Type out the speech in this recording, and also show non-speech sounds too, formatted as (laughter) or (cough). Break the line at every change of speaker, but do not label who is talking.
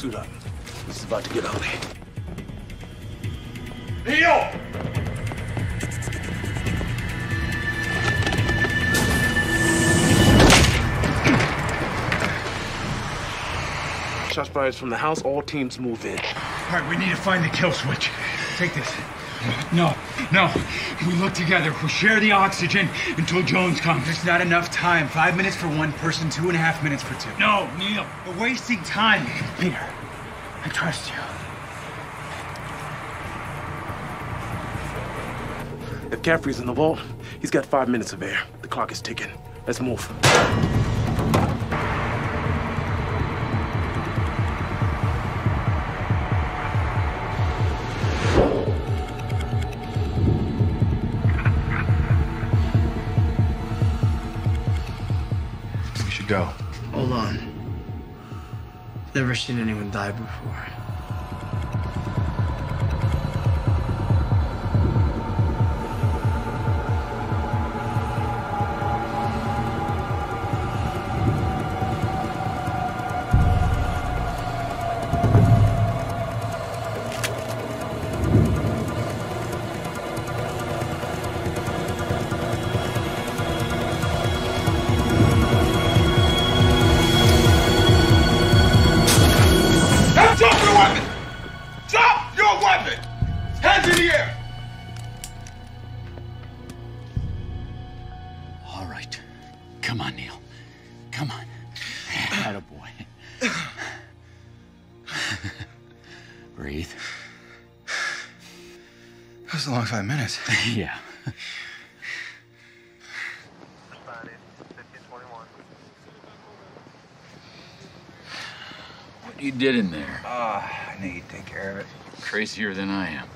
Suit up. This is about to get ugly.
Neal!
Shots fired from the house. All teams move in.
All right, we need to find the kill switch. Take this. No, no. We look together. We'll share the oxygen until Jones comes.
There's not enough time. Five minutes for one person, two and a half minutes for two.
No, Neal.
We're wasting time.
Peter, I trust you.
If Caffrey's in the vault, he's got five minutes of air. The clock is ticking. Let's move.
Go.
Hold on. Never seen anyone die before.
Hands in the air!
All right. Come on, Neal. Come on. Attaboy. Breathe.
That was a long five minutes. (laughs)
Yeah. What you did in there?
Ah, I knew you'd take care of it.
Crazier than I am.